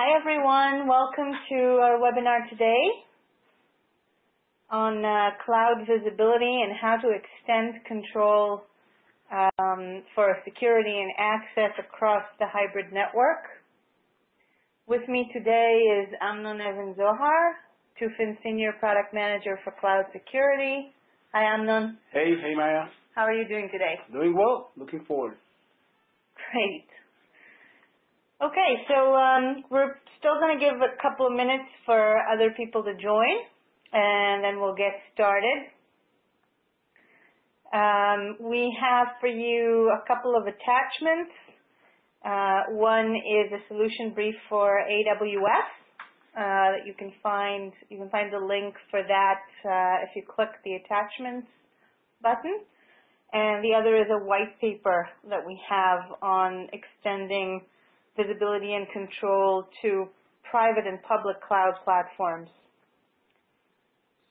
Hi everyone, welcome to our webinar today on uh, cloud visibility and how to extend control um, for security and access across the hybrid network. With me today is Amnon Evan Zohar, Tufin Senior Product Manager for Cloud Security. Hi Amnon. Hey, hey Maya. How are you doing today? Doing well, looking forward. Great. Okay, so um, we're still going to give a couple of minutes for other people to join, and then we'll get started. Um, we have for you a couple of attachments. Uh, one is a solution brief for AWS uh, that you can find. You can find the link for that uh, if you click the attachments button. And the other is a white paper that we have on extending visibility and control to private and public cloud platforms.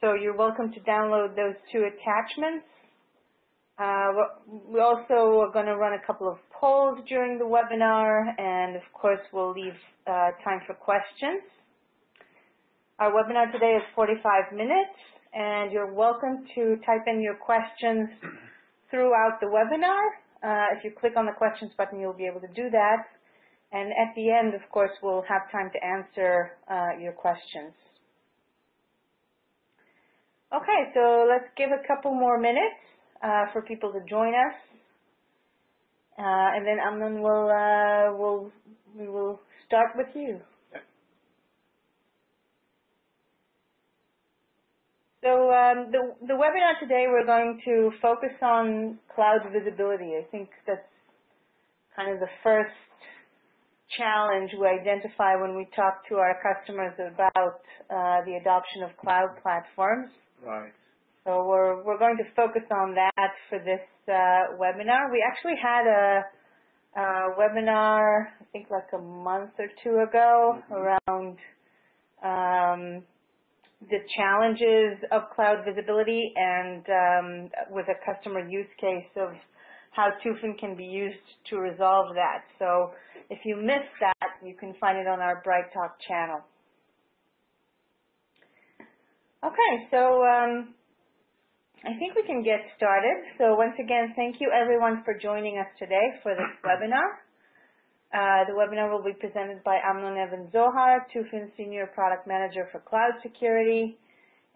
So you're welcome to download those two attachments. Uh, we also are going to run a couple of polls during the webinar, and of course we'll leave uh, time for questions. Our webinar today is 45 minutes, and you're welcome to type in your questions throughout the webinar. Uh, if you click on the questions button, you'll be able to do that. And at the end, of course, we'll have time to answer uh, your questions. Okay, so let's give a couple more minutes uh, for people to join us. Uh, and then Amnon will, uh, will, we will start with you. So um, the, the webinar today, we're going to focus on cloud visibility. I think that's kind of the first challenge we identify when we talk to our customers about uh, the adoption of cloud platforms. Right. So we're, we're going to focus on that for this uh, webinar. We actually had a, a, webinar, I think like a month or two ago, mm -hmm. around um, the challenges of cloud visibility and um, with a customer use case of how Tufin can be used to resolve that. So if you missed that, you can find it on our BrightTalk channel. Okay, so um, I think we can get started. So once again, thank you everyone for joining us today for this webinar. Uh, the webinar will be presented by Amnon Evan Zohar, Tufin Senior Product Manager for Cloud Security,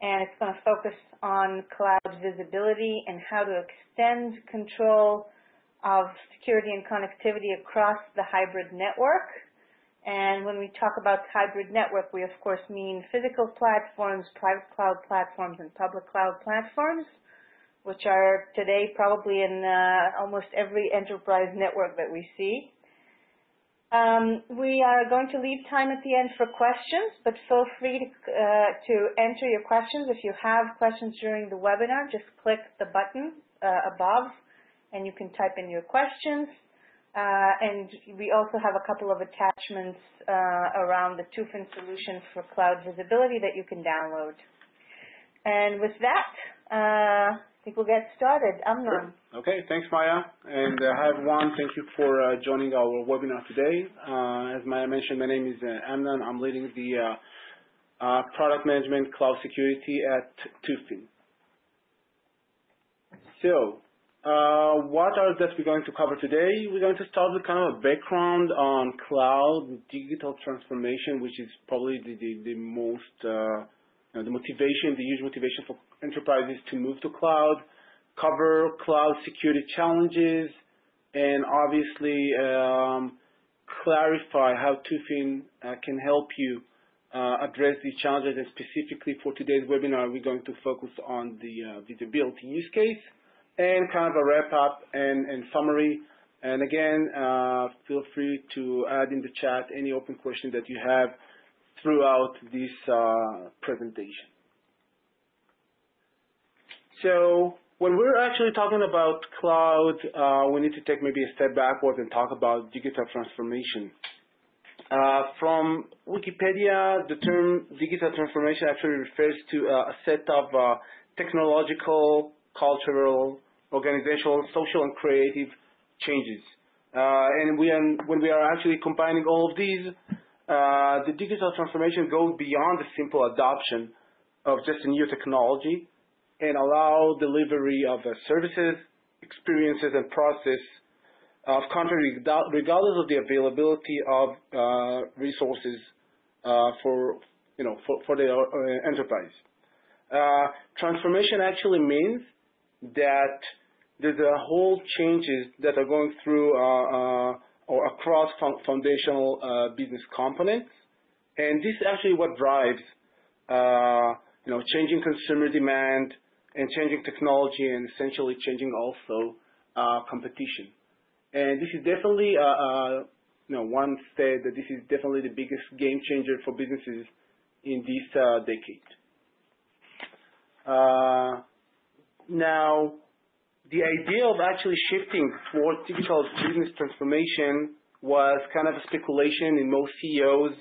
and it's going to focus on cloud visibility and how to extend control of security and connectivity across the hybrid network. And when we talk about hybrid network, we of course mean physical platforms, private cloud platforms, and public cloud platforms, which are today probably in uh, almost every enterprise network that we see. Um, we are going to leave time at the end for questions, but feel free to, uh, to enter your questions. If you have questions during the webinar, just click the button uh, above and you can type in your questions. Uh, and we also have a couple of attachments uh, around the Tufin solution for cloud visibility that you can download. And with that, uh, think we'll get started. Amnon. Sure. Okay, thanks Maya. And uh, hi everyone, thank you for uh, joining our webinar today. Uh, as Maya mentioned, my name is Amnon. I'm leading the product management cloud security at Tufin. So, uh, what are that we're going to cover today? We're going to start with kind of a background on cloud digital transformation, which is probably the, the, the most, uh, you know, the motivation, the huge motivation for enterprises to move to cloud, cover cloud security challenges, and obviously um, clarify how Tufin uh, can help you uh, address these challenges. And specifically for today's webinar, we're going to focus on the uh, visibility use case and kind of a wrap-up and, and summary. And again, uh, feel free to add in the chat any open question that you have throughout this uh, presentation. So when we're actually talking about cloud, uh, we need to take maybe a step backwards and talk about digital transformation. Uh, from Wikipedia, the term digital transformation actually refers to uh, a set of uh, technological, cultural, organizational, social, and creative changes. Uh, and we are, when we are actually combining all of these, the digital transformation goes beyond the simple adoption of just a new technology and allow delivery of uh, services, experiences, and process of country regardless of the availability of uh, resources uh, for you know for, for the enterprise. Transformation actually means that there's a whole changes that are going through or across foundational business components, and this is actually what drives you know changing consumer demand and changing technology and essentially changing also competition. And this is definitely, uh, uh, you know, one said that this is definitely the biggest game changer for businesses in this uh, decade. Uh, now, the idea of actually shifting towards digital business transformation was kind of a speculation in most CEOs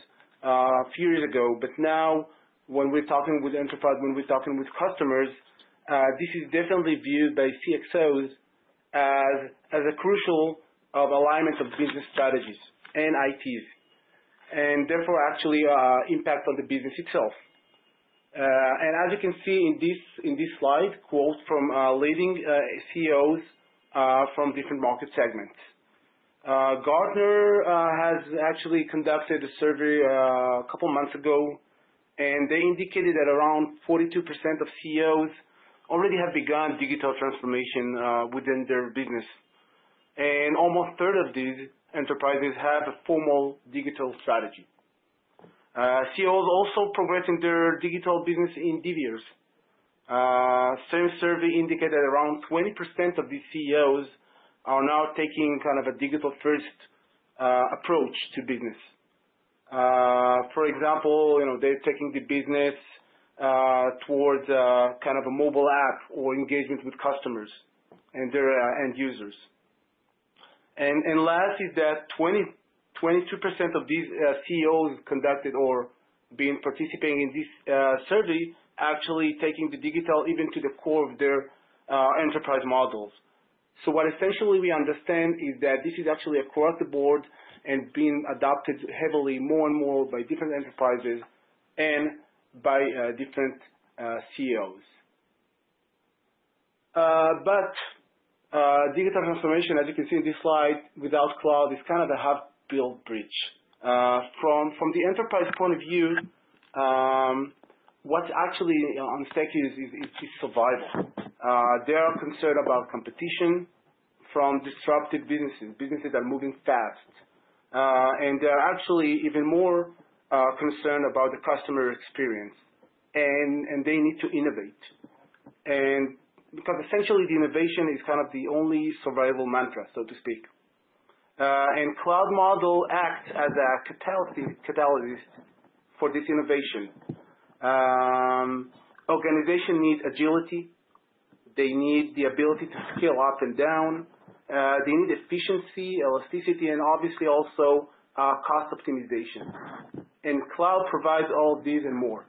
uh, a few years ago, but now when we're talking with enterprise, when we're talking with customers, uh, this is definitely viewed by CXOs as, as a crucial of alignment of business strategies and ITs, and therefore actually uh, impact on the business itself. Uh, and as you can see in this in this slide, quote from uh, leading uh, CEOs uh, from different market segments. Uh, Gartner has actually conducted a survey a couple months ago, and they indicated that around 42% of CEOs already have begun digital transformation within their business and almost third of these enterprises have a formal digital strategy. Uh, CEOs also progressing their digital business endeavors. Uh, same survey indicated around 20% of these CEOs are now taking kind of a digital first uh, approach to business. Uh, for example, you know, they're taking the business uh, towards uh, kind of a mobile app or engagement with customers and their end users. And, and last is that 20, 22% of these uh, CEOs conducted or been participating in this uh, survey actually taking the digital even to the core of their uh, enterprise models. So what essentially we understand is that this is actually across the board and being adopted heavily more and more by different enterprises and by uh, different uh, CEOs. Uh, but uh, digital transformation, as you can see in this slide, without cloud is kind of a half-built bridge. Uh, from from the enterprise point of view, um, what's actually on stake is, is, survival. Uh, they are concerned about competition from disruptive businesses, businesses that are moving fast, uh, and they're actually even more concerned about the customer experience, and and they need to innovate. And because essentially the innovation is kind of the only survival mantra, so to speak. Uh, and cloud model acts as a catalyst for this innovation. Um, organization need agility. They need the ability to scale up and down. Uh, they need efficiency, elasticity, and obviously also uh, cost optimization. And cloud provides all of these and more.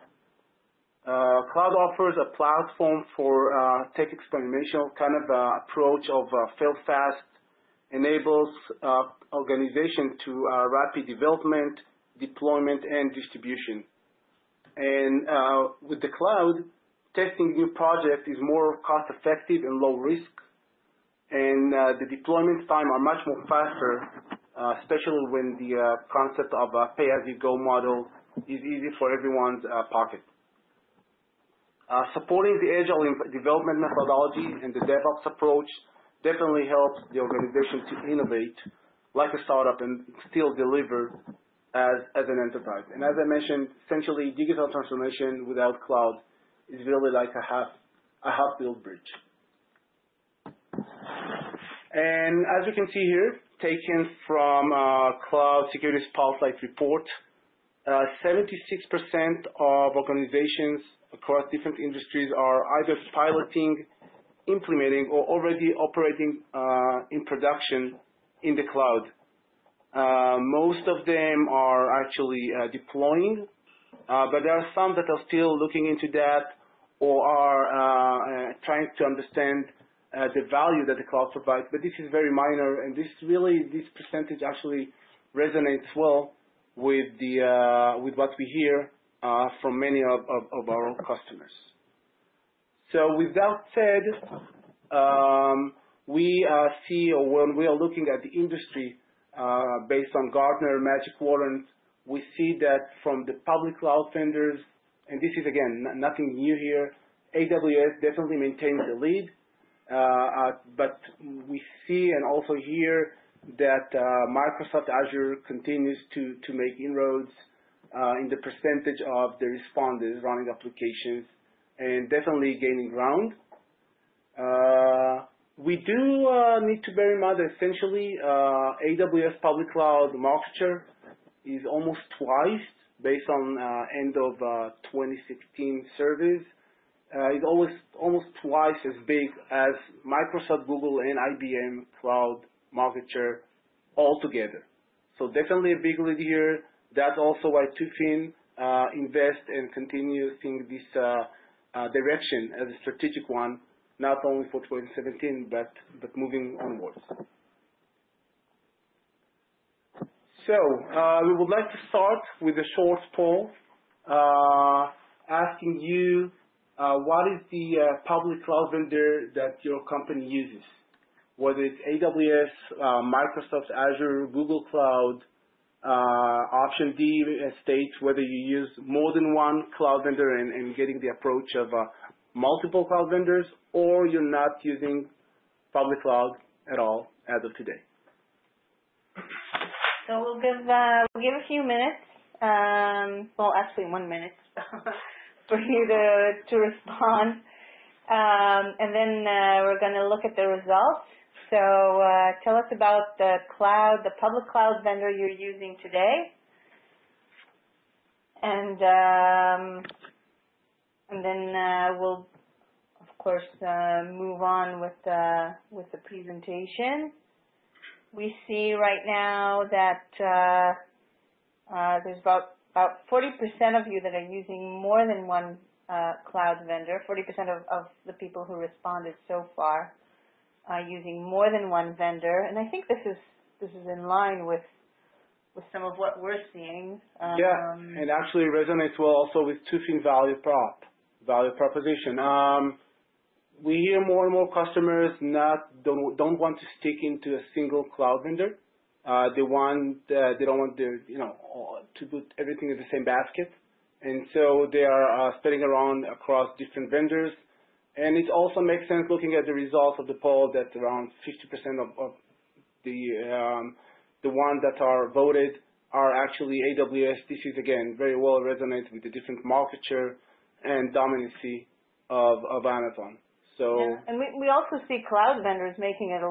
Uh, cloud offers a platform for uh, tech experimental kind of uh, approach of uh, fail fast, enables uh, organization to uh, rapid development, deployment, and distribution. And with the cloud, testing new projects is more cost effective and low risk, and the deployment time are much more faster, Uh, especially when the uh, concept of a pay-as-you-go model is easy for everyone's uh, pocket. Uh, supporting the agile development methodology and the DevOps approach definitely helps the organization to innovate like a startup and still deliver as, as an enterprise. And as I mentioned, essentially digital transformation without cloud is really like a half, a half built bridge. And as you can see here, taken from uh, Cloud Security Spotlight report, 76% uh, of organizations across different industries are either piloting, implementing, or already operating uh, in production in the cloud. Most of them are actually deploying, but there are some that are still looking into that or are trying to understand the value that the cloud provides. But this is very minor, and this really, this percentage actually resonates well with the with what we hear from many of of, of our customers. So with that said, um, we uh, see or when we are looking at the industry, uh, based on Gartner Magic Quadrant, we see that from the public cloud vendors, and this is again, nothing new here, AWS definitely maintains the lead. Uh, uh, but we see and also hear that uh, Microsoft Azure continues to to make inroads in the percentage of the responders running applications and definitely gaining ground. We do need to bear in mind that essentially, AWS public cloud market share is almost twice based on end of 2016 surveys. It's always almost twice as big as Microsoft, Google, and IBM cloud market share altogether. So definitely a big lead here. That's also why Tufin uh, invest and continue seeing this uh, direction as a strategic one, not only for 2017, but but moving onwards. So we would like to start with a short poll, asking you, Uh, what is the uh, public cloud vendor that your company uses? Whether it's AWS, uh, Microsoft Azure, Google Cloud, option D states whether you use more than one cloud vendor and getting the approach of multiple cloud vendors, or you're not using public cloud at all as of today. So we'll give a few minutes, um, well, actually one minute for you to to respond. Um, and then we're going to look at the results. So uh, tell us about the cloud, the public cloud vendor you're using today. And, um, and then we'll, of course, move on with, with the presentation. We see right now that there's about 40% of you that are using more than one uh, cloud vendor. 40% of the people who responded so far are using more than one vendor. And I think this is this is in line with with some of what we're seeing. Yeah. Um, it actually resonates well also with Tufin value prop, value proposition. Um, we hear more and more customers not don't don't want to stick into a single cloud vendor. They want uh, they don't want to you know to put everything in the same basket. And so they are uh, spreading around across different vendors. And it also makes sense looking at the results of the poll that around 50% of of the um, the ones that are voted are actually AWS. This is, again, very well resonates with the different market share and dominancy of, of Amazon. So yeah. And we we also see cloud vendors making it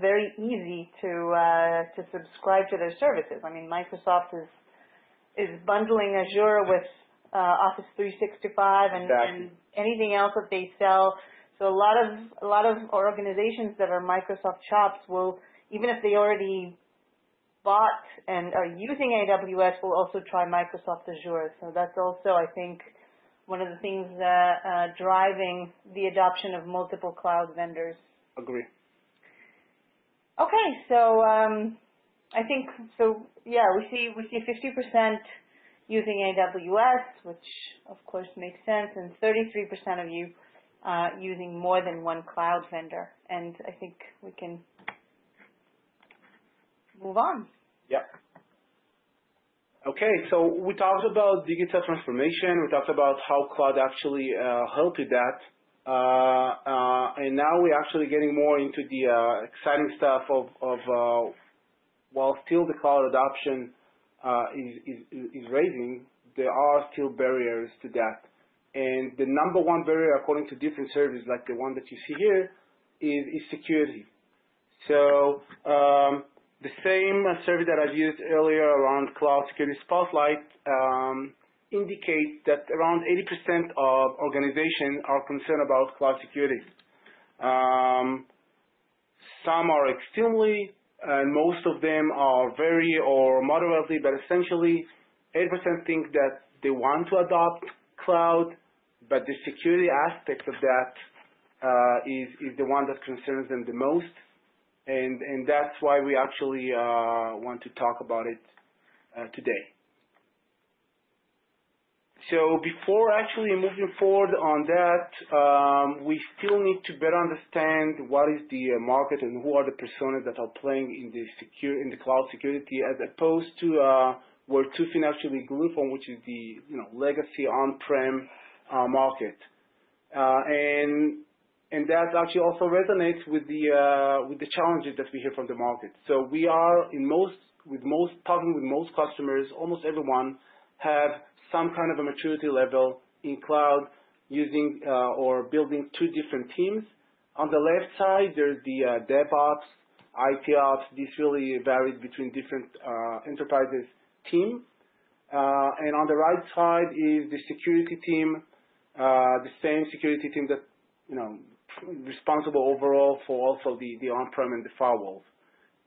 very easy to uh, to subscribe to their services. I mean, Microsoft is is bundling Azure with uh, Office 365. Exactly Anything else that they sell. So a lot of a lot of organizations that are Microsoft shops will, even if they already bought and are using AWS, will also try Microsoft Azure. So that's also, I think, one of the things driving the adoption of multiple cloud vendors. Agree. Okay. So um, I think so. Yeah, we see 50% using AWS, which of course makes sense, and 33% of you using more than one cloud vendor. And I think we can move on. Yep. Okay. So we talked about digital transformation. We talked about how cloud actually uh, helped with that. Uh, uh, and now we're actually getting more into the exciting stuff of, of uh, while still the cloud adoption uh, is is rising, there are still barriers to that. And the number one barrier, according to different surveys, like the one that you see here, is is security. Um, The same survey that I've used earlier around Cloud Security Spotlight um, indicates that around 80% of organizations are concerned about cloud security. Um, some are extremely, and most of them are very or moderately, but essentially 80% think that they want to adopt cloud, but the security aspect of that uh, is the one that concerns them the most. And and that's why we actually uh, want to talk about it uh, today. So before actually moving forward on that, um, we still need to better understand what is the uh, market and who are the personas that are playing in the secure in the cloud security, as opposed to uh, where Tufin actually grew from, which is the you know legacy on-prem uh, market, uh, and and that actually also resonates with the uh, with the challenges that we hear from the market. So we are in most with most talking with most customers, almost everyone have some kind of a maturity level in cloud using uh, or building two different teams. On the left side, there's the uh, DevOps, ITOps. This really varies between different enterprises team. And on the right side is the security team, the same security team that, you know, responsible overall for also the, on-prem and the firewalls.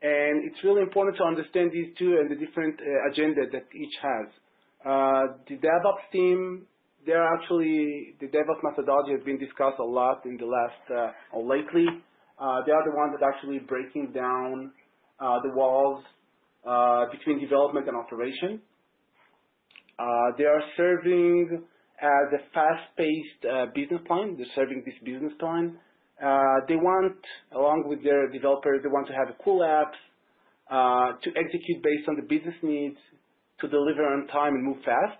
And it's really important to understand these two and the different uh, agenda that each has. Uh, the DevOps team, they're actually, the DevOps methodology has been discussed a lot in the last, uh, or lately. They are the ones that actually breaking down the walls between development and operation. They are serving as a fast-paced uh, business plan. They're serving this business plan. Uh, they want, along with their developers, they want to have a cool apps uh, to execute based on the business needs, to deliver on time and move fast.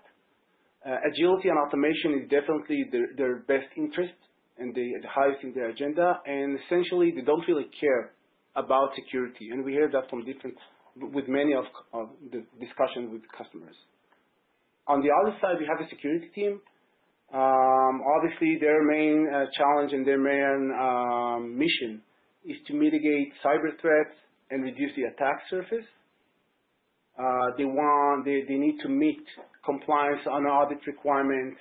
Agility and automation is definitely their, their best interest and the, highest in their agenda. And essentially, they don't really care about security. And we hear that from different, with many of the discussions with customers. On the other side, we have a security team. Um, obviously, their main uh, challenge and their main um, mission is to mitigate cyber threats and reduce the attack surface. Uh, they want, they, need to meet compliance on audit requirements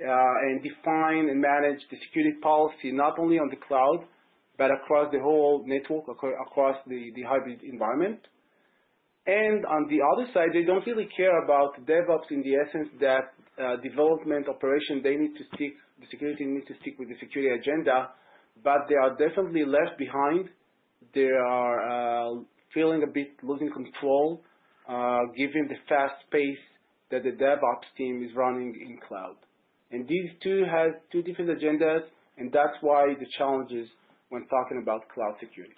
uh, and define and manage the security policy not only on the cloud but across the whole network, across the hybrid environment. And on the other side, they don't really care about DevOps in the essence that uh, development operation, they need to stick, the security needs to stick with the security agenda, but they are definitely left behind. They are uh, feeling a bit losing control uh, given the fast pace that the DevOps team is running in cloud. And these two have two different agendas, and that's why the challenges when talking about cloud security.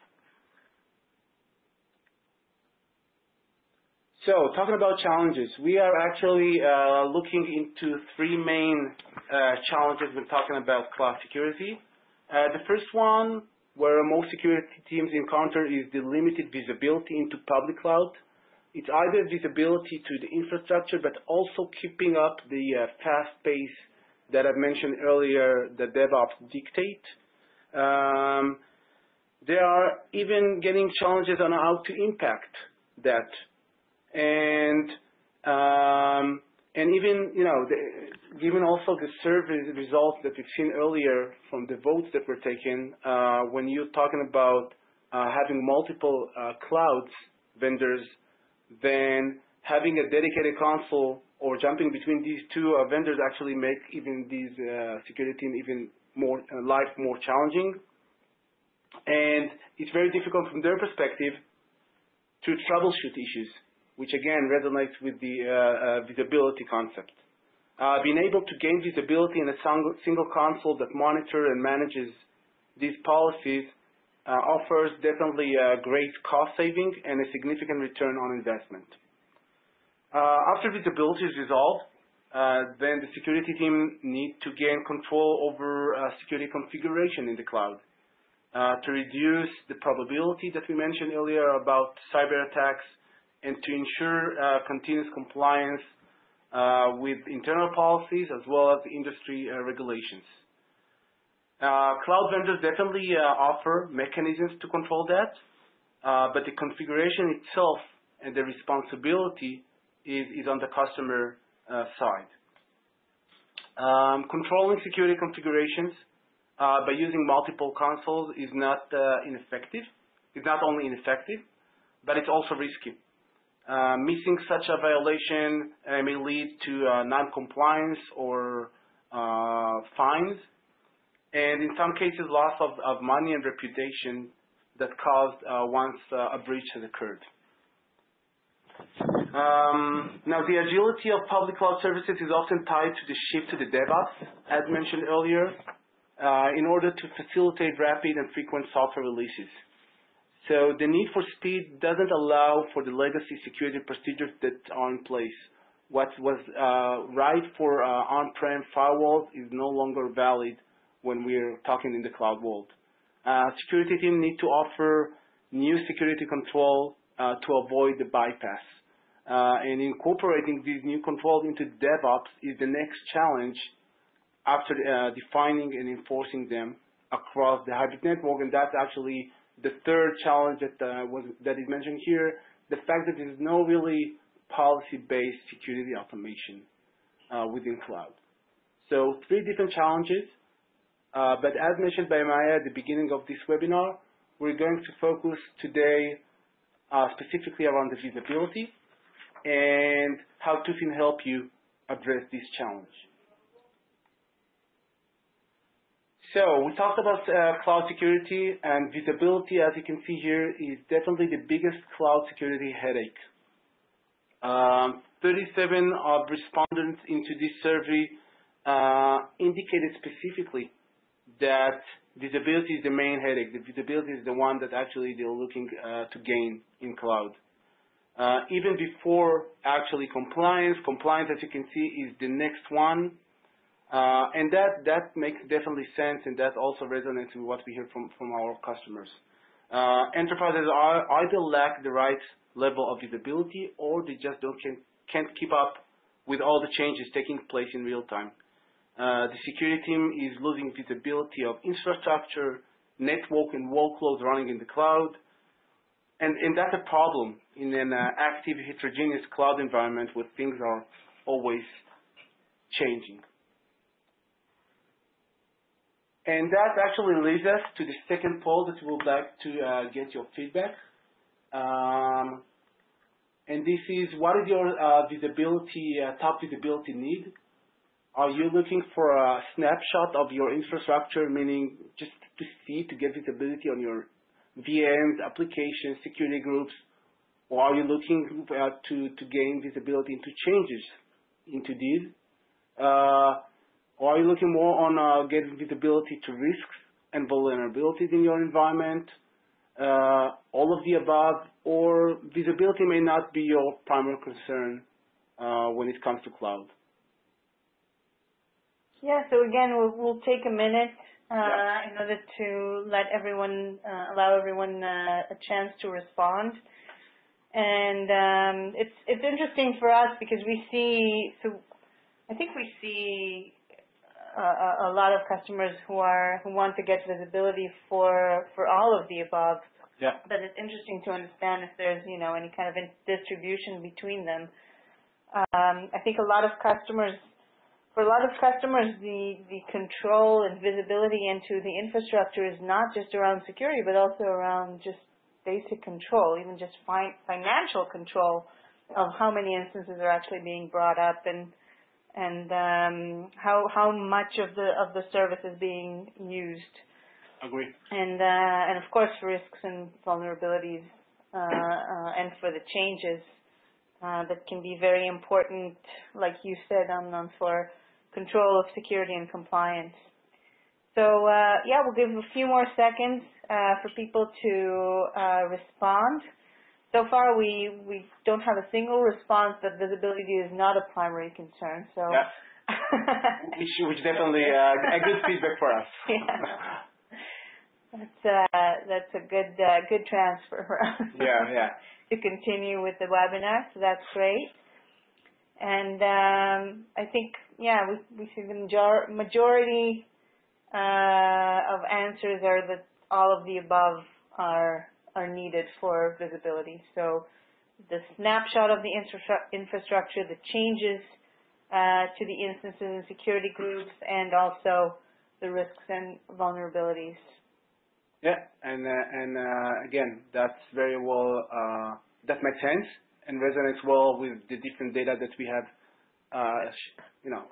So, talking about challenges, we are actually uh, looking into three main uh, challenges when talking about cloud security. Uh, the first one, where most security teams encounter, is the limited visibility into public cloud. It's either visibility to the infrastructure, but also keeping up the uh, fast pace that I mentioned earlier that DevOps dictate. Um, there are even getting challenges on how to impact that. And um, and even, you know, given also the survey results that we've seen earlier from the votes that were taken, uh, when you're talking about uh, having multiple uh, clouds vendors then having a dedicated console or jumping between these two vendors actually make even these uh, security even more life more challenging. And it's very difficult from their perspective to troubleshoot issues, which again resonates with the uh, uh, visibility concept. Uh, being able to gain visibility in a single console that monitors and manages these policies offers definitely a great cost saving and a significant return on investment. Uh, after visibility is resolved, uh, then the security team need to gain control over security configuration in the cloud to reduce the probability that we mentioned earlier about cyber attacks and to ensure continuous compliance with internal policies as well as industry regulations. Uh, cloud vendors definitely uh, offer mechanisms to control that, uh, but the configuration itself and the responsibility is, on the customer uh, side. Um, controlling security configurations uh, by using multiple consoles is not uh, ineffective. It's not only ineffective, but it's also risky. Missing such a violation may lead to non-compliance or fines and in some cases loss of, of money and reputation that caused uh, once uh, a breach has occurred. Um, now, the agility of public cloud services is often tied to the shift to the DevOps, as mentioned earlier, uh, in order to facilitate rapid and frequent software releases. So the need for speed doesn't allow for the legacy security procedures that are in place. What was uh, right for uh, on-prem firewalls is no longer valid when we're talking in the cloud world. Uh, security team need to offer new security control uh, to avoid the bypass. Uh, and incorporating these new controls into DevOps is the next challenge after uh, defining and enforcing them across the hybrid network. And that's actually the third challenge that uh, was that is mentioned here, the fact that there is no really policy-based security automation uh, within cloud. So three different challenges, uh, but as mentioned by Maya at the beginning of this webinar, we're going to focus today uh, specifically around the visibility and how Tufin help you address this challenge. So we talked about uh, cloud security and visibility, as you can see here, is definitely the biggest cloud security headache. Um, 37 of respondents into this survey uh, indicated specifically that visibility is the main headache. The visibility is the one that actually they're looking uh, to gain in cloud. Uh, even before actually compliance, compliance, as you can see, is the next one. Uh, and that, that makes definitely sense, and that also resonates with what we hear from, from our customers. Uh, enterprises are, either lack the right level of visibility or they just don't, can, can't keep up with all the changes taking place in real time. Uh, the security team is losing visibility of infrastructure, network, and workloads running in the cloud. And, and that's a problem in an uh, active heterogeneous cloud environment where things are always changing. And that actually leads us to the second poll that we would like to uh, get your feedback. Um, and this is, what is your uh, visibility, uh, top visibility need? Are you looking for a snapshot of your infrastructure, meaning just to see, to get visibility on your VMs, applications, security groups, or are you looking to, to gain visibility into changes into these? Or are you looking more on uh, getting visibility to risks and vulnerabilities in your environment? Uh, all of the above, or visibility may not be your primary concern uh, when it comes to cloud? Yeah, so again, we'll, we'll take a minute uh, in order to let everyone, uh, allow everyone uh, a chance to respond. And um, it's it's interesting for us because we see, so I think we see a, lot of customers who are who want to get visibility for for all of the above. Yeah. But it's interesting to understand if there's you know any kind of distribution between them. Um, I think a lot of customers for a lot of customers, the, the control and visibility into the infrastructure is not just around security, but also around just basic control, even just fi- financial control of how many instances are actually being brought up and and um, how how much of the of the service is being used, Agree. and uh, and of course risks and vulnerabilities, uh, uh, and for the changes uh, that can be very important, like you said, Amnon, for control of security and compliance. So uh, yeah, we'll give a few more seconds uh, for people to uh, respond. So far, we we don't have a single response that visibility is not a primary concern. So Yeah. Which, which definitely uh, a good feedback for us. yeah, that's uh, that's a good uh, good transfer for us. yeah, yeah. to continue with the webinar, so that's great. And um, I think, yeah, we, we see the major- majority uh, of answers are that all of the above are are needed for visibility. So the snapshot of the infrastru- infrastructure, the changes uh, to the instances and security groups, and also the risks and vulnerabilities. Yeah, and uh, and uh, again, that's very well. Uh, that makes sense and resonates well with the different data that we have, uh, you know,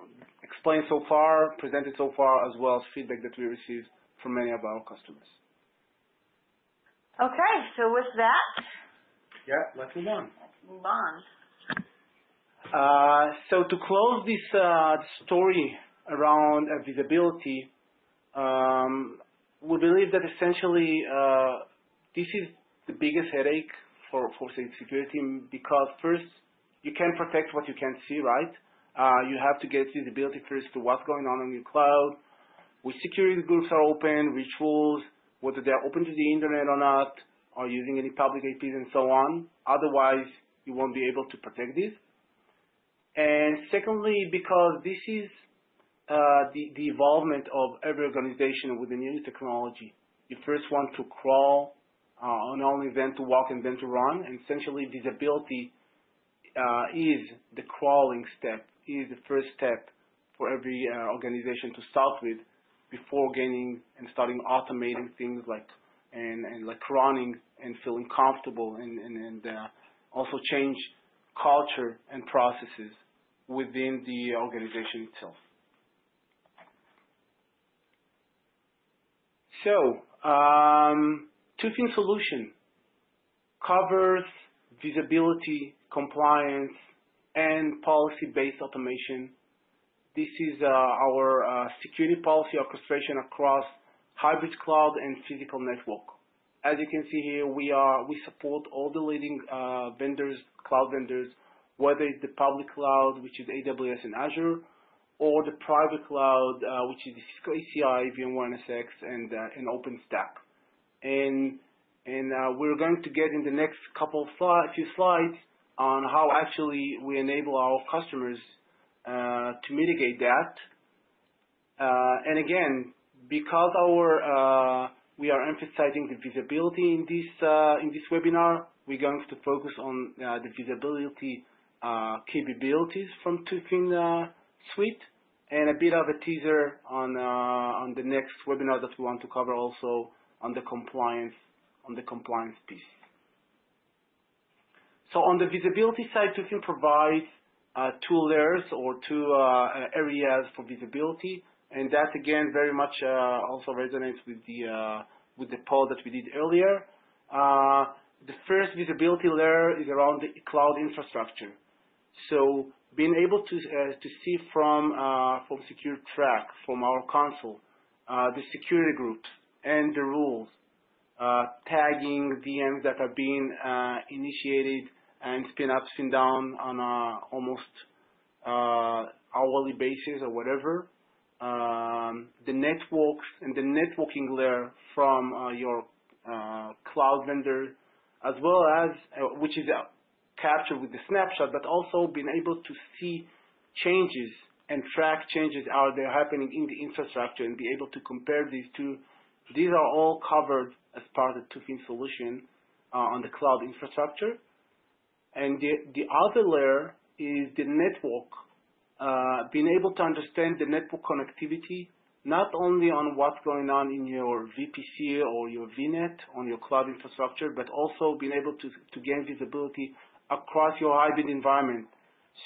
explained so far, presented so far, as well as feedback that we received from many of our customers. Okay, so with that, Yeah, let's move on. move on. Uh, so to close this uh, story around uh, visibility, um, we believe that essentially uh, this is the biggest headache for, for security because first, you can't protect what you can't see, right? Uh, you have to get visibility first to what's going on on your cloud, which security groups are open, which rules, whether they're open to the internet or not, or using any public IPs and so on. Otherwise, you won't be able to protect this. And secondly, because this is uh, the, the involvement of every organization with a new technology. You first want to crawl, uh, and only then to walk and then to run. And essentially, visibility uh, is the crawling step, is the first step for every uh, organization to start with before gaining and starting automating things like and, and like running and feeling comfortable and, and, and uh, also change culture and processes within the organization itself. So, um, Tufin solution covers visibility, compliance, and policy-based automation. This is uh, our uh, security policy orchestration across hybrid cloud and physical network. As you can see here, we are we support all the leading uh, vendors, cloud vendors, whether it's the public cloud, which is AWS and Azure, or the private cloud, which is Cisco ACI, VMware NSX, and, OpenStack. And, and we're going to get in the next couple few slides on how actually we enable our customers to mitigate that. Uh, and again, because our uh, we are emphasizing the visibility in this in this webinar, we're going to focus on the visibility uh, capabilities from uh, Suite and a bit of a teaser on uh, on the next webinar that we want to cover also on the compliance on the compliance piece. So on the visibility side, Tufin provides uh, two layers or two uh, areas for visibility, and that again very much uh, also resonates with the uh with the poll that we did earlier. Uh the first visibility layer is around the cloud infrastructure. So being able to uh, to see from uh, from secure track from our console uh, the security groups and the rules, uh, tagging VMs that are being uh, initiated and spin up, spin down on a almost uh, hourly basis or whatever. Um, the networks and the networking layer from your cloud vendor, as well as which is captured with the snapshot, but also being able to see changes and track changes are they happening in the infrastructure and be able to compare these two. These are all covered as part of the Tufin solution uh, on the cloud infrastructure. And the, the other layer is the network, uh, being able to understand the network connectivity, not only on what's going on in your VPC or your VNet on your cloud infrastructure, but also being able to, to gain visibility across your hybrid environment.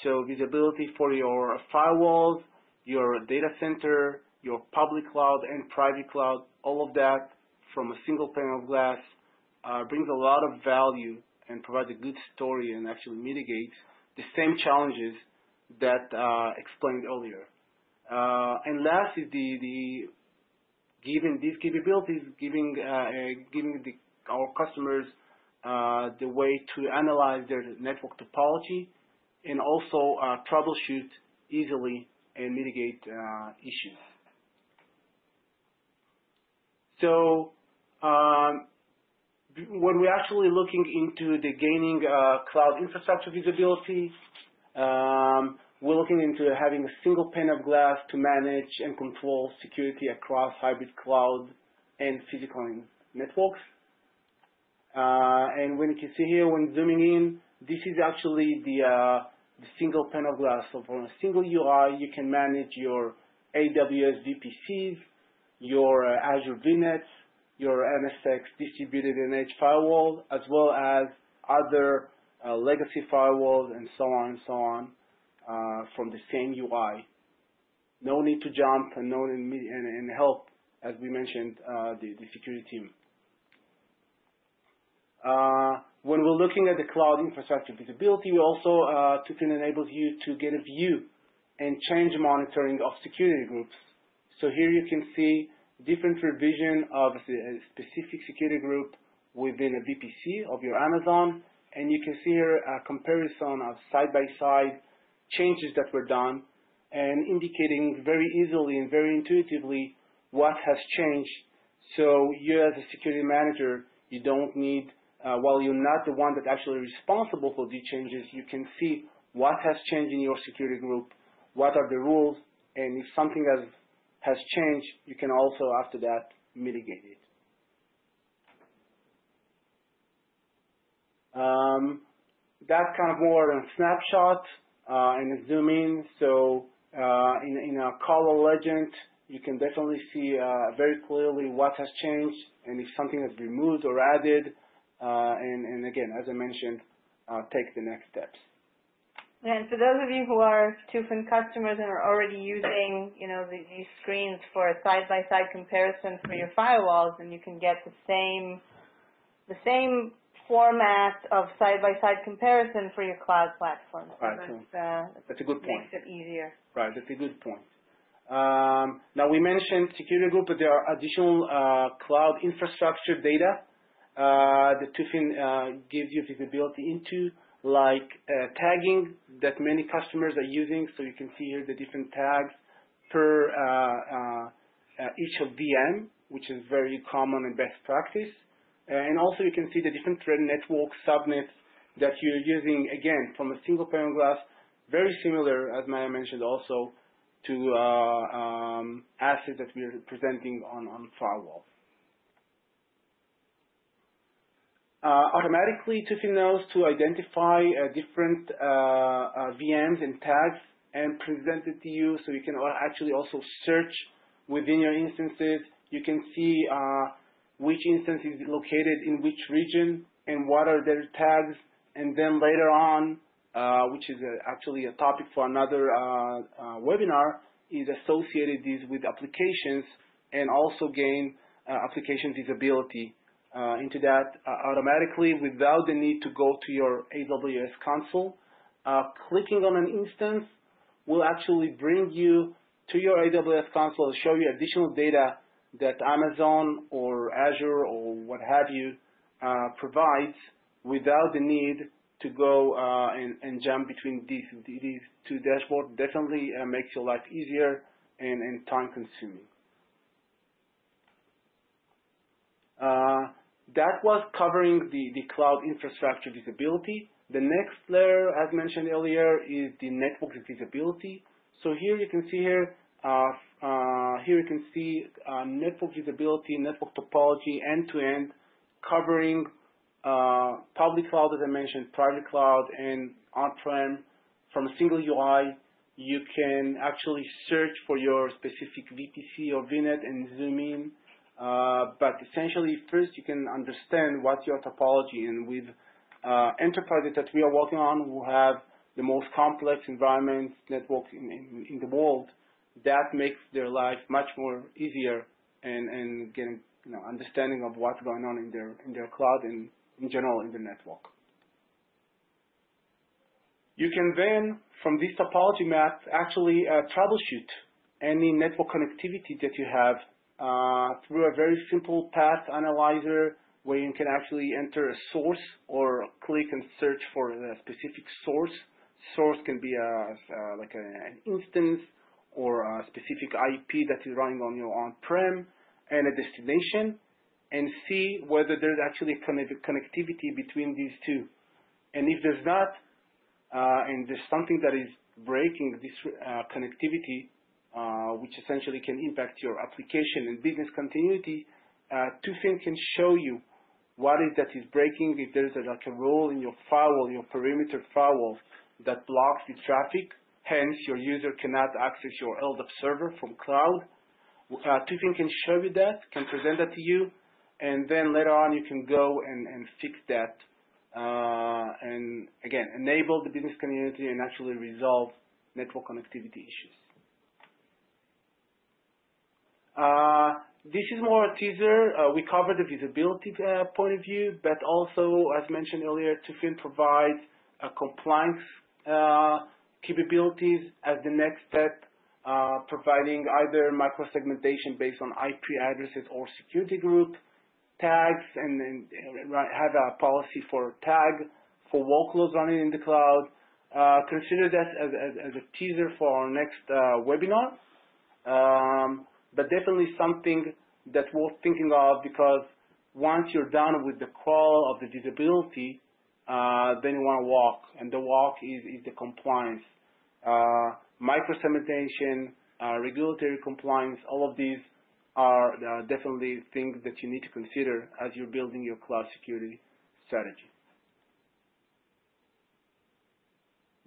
So visibility for your firewalls, your data center, your public cloud and private cloud, all of that from a single pane of glass uh, brings a lot of value and provides a good story and actually mitigates the same challenges that uh, explained earlier. Uh, and last is giving these capabilities, giving uh, our customers uh, the way to analyze their network topology and also uh, troubleshoot easily and mitigate uh, issues. When we're actually looking into the gaining uh, cloud infrastructure visibility, um, we're looking into having a single pane of glass to manage and control security across hybrid cloud and physical networks. Uh, and when you can see here, when zooming in, this is actually the, uh, the single pane of glass. So from a single UI, you can manage your AWS VPCs, your uh, Azure VNets, your NSX distributed NH firewall, as well as other uh, legacy firewalls and so on and so on uh, from the same UI. No need to jump and no need and, and help, as we mentioned, uh, the, the security team. Uh, when we're looking at the cloud infrastructure visibility, we also, uh, Tufin enables you to get a view and change monitoring of security groups. So here you can see different revision of a specific security group within a VPC of your Amazon, and you can see here a comparison of side-by-side changes that were done and indicating very easily and very intuitively what has changed. So you as a security manager, you don't need, uh, while you're not the one that's actually responsible for these changes, you can see what has changed in your security group, what are the rules, and if something has, has changed, you can also, after that, mitigate it. Um, that's kind of more of a snapshot uh, and a zoom in. So uh, in, in a color legend, you can definitely see uh, very clearly what has changed and if something has been removed or added. Uh, and, and, again, as I mentioned, uh, take the next steps. And for those of you who are Tufin customers and are already using, you know, the, these screens for a side-by-side comparison for your firewalls, and you can get the same, the same format of side-by-side comparison for your cloud platform. So right. That's, uh, that's a good point. Makes it easier. Right. That's a good point. Um, now we mentioned security group, but there are additional uh, cloud infrastructure data uh, that Tufin uh, gives you visibility into like uh, tagging that many customers are using. So you can see here the different tags per uh, uh, each of VM, which is very common and best practice. and also you can see the different thread network subnets that you're using, again, from a single pane of glass, very similar, as Maya mentioned also, to uh, um, assets that we're presenting on, on firewall. Uh, automatically, Tufin knows to identify uh, different uh, uh VMs and tags and present it to you so you can actually also search within your instances. You can see uh, which instance is located in which region and what are their tags. And then later on, uh, which is actually a topic for another webinar, is associated these with applications and also gain application visibility uh, into that uh, automatically without the need to go to your AWS console. Uh, clicking on an instance will actually bring you to your AWS console show you additional data that Amazon or Azure or what have you uh, provides without the need to go uh, and, and, jump between these, these two dashboards. Definitely uh, makes your life easier and, and time consuming. That was covering the, cloud infrastructure visibility. The next layer, as mentioned earlier, is the network visibility. So here you can see here, uh, uh, here you can see uh, network visibility, network topology, end-to-end, -end, covering uh, public cloud, as I mentioned, private cloud, and on-prem. From a single UI, you can actually search for your specific VPC or VNet and zoom in essentially, first you can understand what's your topology. And with uh, enterprises that we are working on who have the most complex environments, networks in, the world, that makes their life much more easier and, getting you know, understanding of what's going on in their, in their cloud and in general in the network. You can then, from this topology map, actually uh, troubleshoot any network connectivity that you have uh, through a very simple path analyzer where you can actually enter a source or click and search for a specific source. Source can be a, uh, like a, an instance or a specific IP that is running on your on-prem and a destination and see whether there's actually connectivity between these two. And if there's not, uh, and there's something that is breaking this uh, connectivity, which essentially can impact your application and business continuity, uh, Tufin can show you what is that is breaking, if there's like a role in your firewall, your perimeter firewall that blocks the traffic, hence your user cannot access your LDAP server from cloud. Uh, Tufin can show you that, can present that to you, and then later on you can go and, fix that uh, and again, enable the business community and actually resolve network connectivity issues. Uh, this is more a teaser. Uh, we cover the visibility uh, point of view, but also, as mentioned earlier, Tufin provides a compliance uh, capabilities as the next step, uh, providing either microsegmentation based on IP addresses or security group tags, and, have a policy for tag for workloads running in the cloud. Uh, consider that as, a teaser for our next webinar. But definitely something that's worth thinking of because once you're done with the crawl of the visibility, uh, then you want to walk, and the walk is, is the compliance. Uh, microsegmentation, uh, regulatory compliance, all of these are uh, definitely things that you need to consider as you're building your cloud security strategy.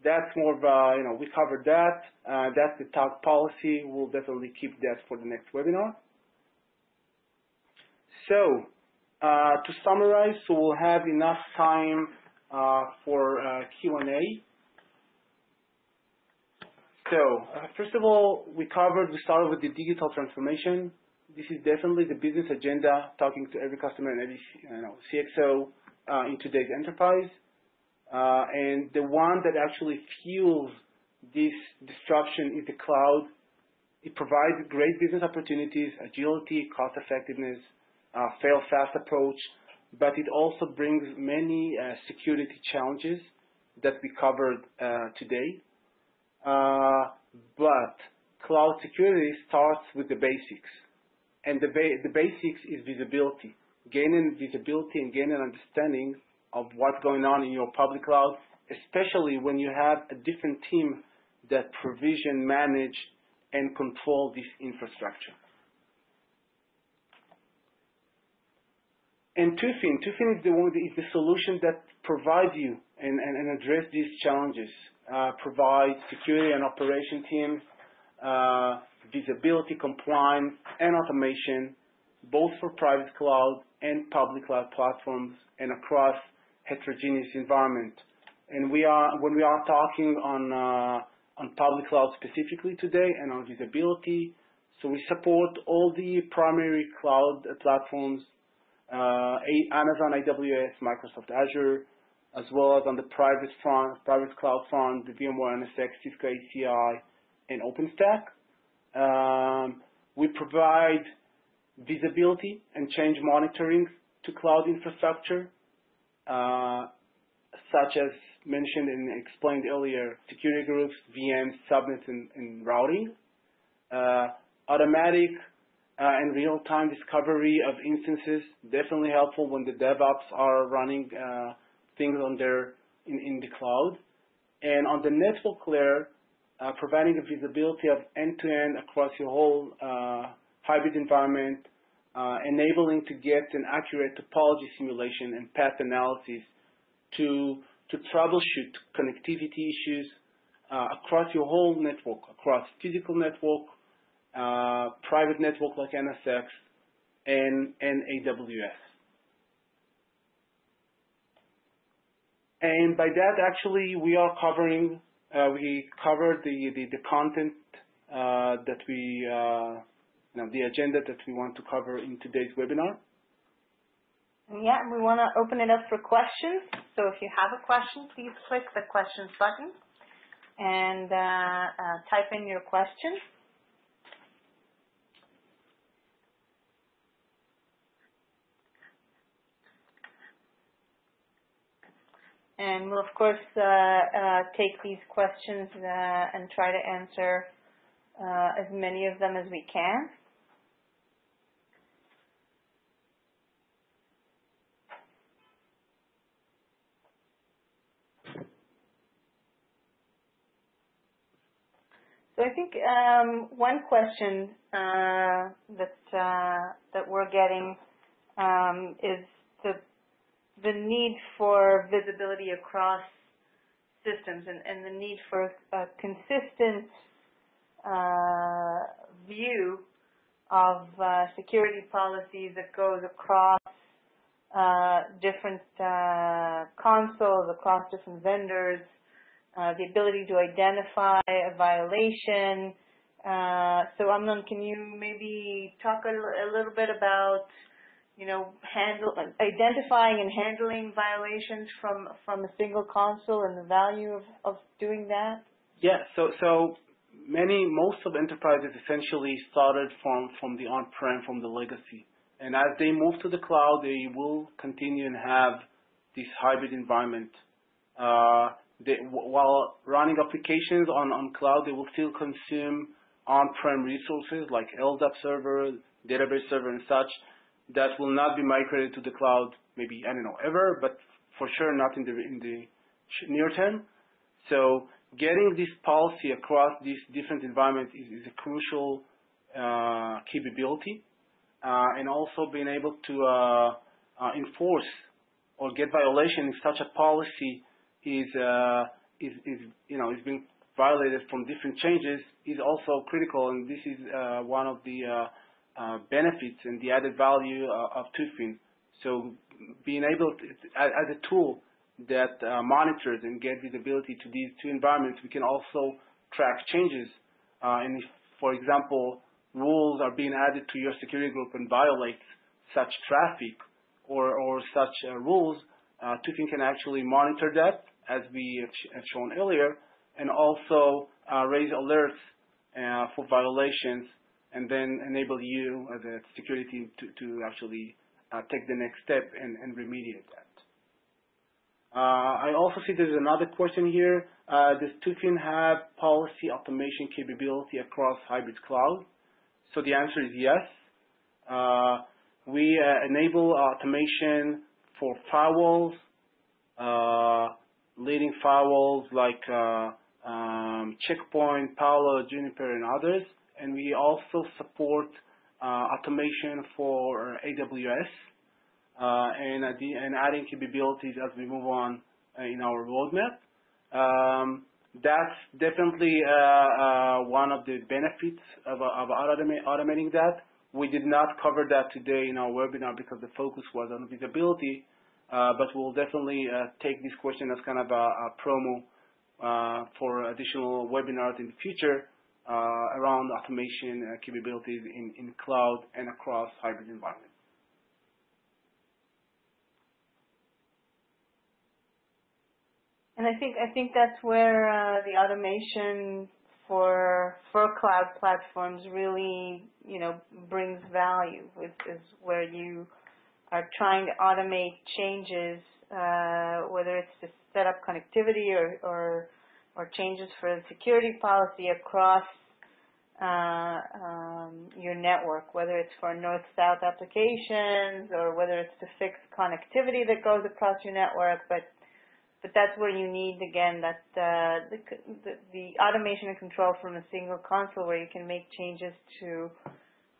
That's more of a, you know, we covered that. Uh, that's the tag policy. We'll definitely keep that for the next webinar. So, uh, to summarize, so we'll have enough time uh, for uh, Q&A. So, uh, first of all, we covered, we started with the digital transformation. This is definitely the business agenda, talking to every customer and every you know, CXO uh, in today's enterprise. Uh, and the one that actually fuels this disruption is the cloud. It provides great business opportunities, agility, cost effectiveness, uh, fail fast approach, but it also brings many uh, security challenges that we covered uh, today. Uh, but cloud security starts with the basics. And the basics is visibility. Gaining visibility and gaining understanding of what's going on in your public cloud, especially when you have a different team that provision, manage, and control this infrastructure. And Tufin, Tufin is the one is the solution that provides you and, and, and address these challenges, uh, provide security and operation teams, uh, visibility, compliance, and automation, both for private cloud and public cloud platforms and across heterogeneous environment. And we are, when we are talking on, uh, on public cloud specifically today and on visibility, so we support all the primary cloud platforms, uh, Amazon AWS, Microsoft Azure, as well as on the private front, private cloud front, the VMware NSX, Cisco ACI, and OpenStack. Um, we provide visibility and change monitoring to cloud infrastructure such as mentioned and explained earlier, security groups, VMs, subnets, and, routing. Uh, automatic uh, and real-time discovery of instances, definitely helpful when the DevOps are running uh, things in, the cloud. And on the network layer, uh, providing a visibility of end-to-end -end across your whole uh, hybrid environment, uh, enabling to get an accurate topology simulation and path analysis to, to troubleshoot connectivity issues uh, across your whole network, across physical network, uh, private network like NSX, and, AWS. And by that, actually, we are covering, uh, we covered the, content uh, that we uh, now, the agenda that we want to cover in today's webinar. Yeah, we want to open it up for questions. So if you have a question, please click the questions button and uh, uh, type in your question. And we'll, of course, uh, uh take these questions uh, and try to answer uh, as many of them as we can. So I think um, one question uh, that uh, that we're getting um, is the the need for visibility across systems and, and the need for a consistent uh, view of uh, security policies that goes across uh, different uh, consoles, across different vendors, uh, the ability to identify a violation, Uh, so Amnon, can you maybe talk a, a little bit about, you know, handle, identifying and handling violations from, from a single console and the value of, of doing that? Yeah, so, so many, most of enterprises essentially started from, from the on-prem, from the legacy. And as they move to the cloud, they will continue and have this hybrid environment. Uh, while running applications on, on cloud, they will still consume on-prem resources like LDAP server, database server and such that will not be migrated to the cloud maybe, I don't know, ever, but for sure not in the, in the near term. So getting this policy across these different environments is, a crucial uh, capability. Uh, and also being able to uh enforce or get violation in such a policy is, uh, is, is, you know, is being violated from different changes is also critical, and this is uh, one of the uh, benefits and the added value of Tufin. So being able to, as, a tool that monitors and get visibility to these two environments, we can also track changes. And if, for example, rules are being added to your security group and violates such traffic or, or such rules, Tufin can actually monitor that, as we have shown earlier, and also uh, raise alerts uh, for violations and then enable you as a security team to, actually uh, take the next step and, remediate that. I also see there's another question here. Does Tufin have policy automation capability across hybrid cloud? So the answer is yes. We enable automation for firewalls, leading firewalls like uh, um, Checkpoint, Palo, Juniper, and others. And we also support uh, automation for AWS uh, and, and adding capabilities as we move on uh, in our roadmap. Um, that's definitely uh, one of the benefits of, of automating that. We did not cover that today in our webinar because the focus was on visibility, but we'll definitely take this question as kind of a, promo uh, for additional webinars in the future uh, around automation uh, capabilities in, in cloud and across hybrid environments. And I think I think that's where uh, the automation for for cloud platforms really you know brings value. Is where you are trying to automate changes, uh, whether it's to set up connectivity or, or, or changes for security policy across uh, um, your network, whether it's for north-south applications or whether it's to fix connectivity that goes across your network. But but that's where you need again that uh, the, the, the automation and control from a single console where you can make changes to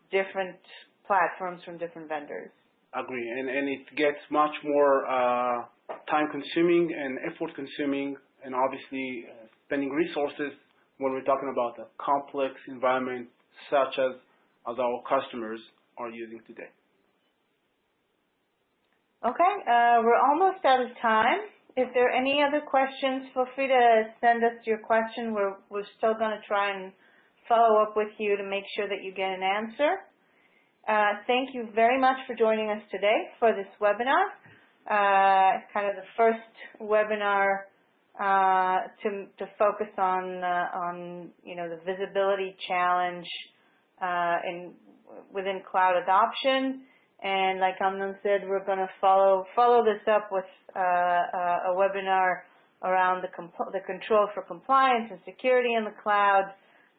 different platforms from different vendors. Agree, it gets much more uh, time consuming and effort consuming and obviously uh, spending resources when we're talking about a complex environment such as, our customers are using today. Okay, uh, we're almost out of time. If there are any other questions, feel free to send us your question. We're, we're still going to try and follow up with you to make sure that you get an answer. Uh, thank you very much for joining us today for this webinar uh, kind of the first webinar uh, to, to focus on, uh, on, you know, the visibility challenge uh, in, within cloud adoption. And like Amnon said, we're going to follow, follow this up with a webinar around the, the control for compliance and security in the cloud,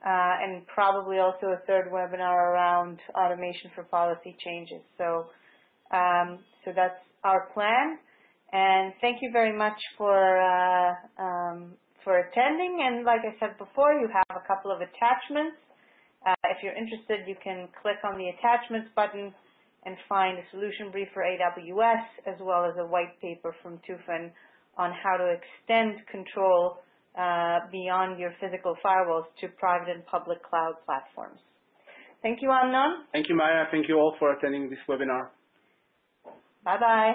and probably also a third webinar around automation for policy changes. So, um, so that's our plan. And thank you very much for uh, um, for attending. And like I said before, you have a couple of attachments. Uh, if you're interested, you can click on the attachments button and find a solution brief for AWS as well as a white paper from Tufin on how to extend control uh, beyond your physical firewalls to private and public cloud platforms. Thank you, Amnon. Thank you, Maya. Thank you all for attending this webinar. Bye-bye.